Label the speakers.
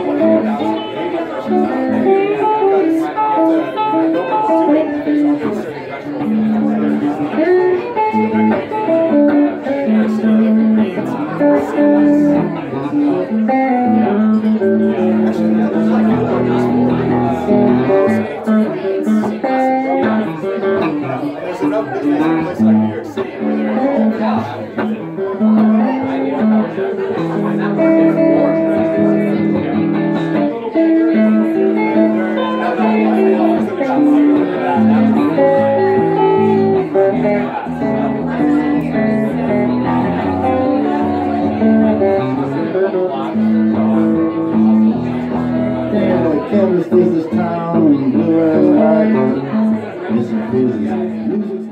Speaker 1: it. Serious.
Speaker 2: Canvas is this town, blue and white. It's a business.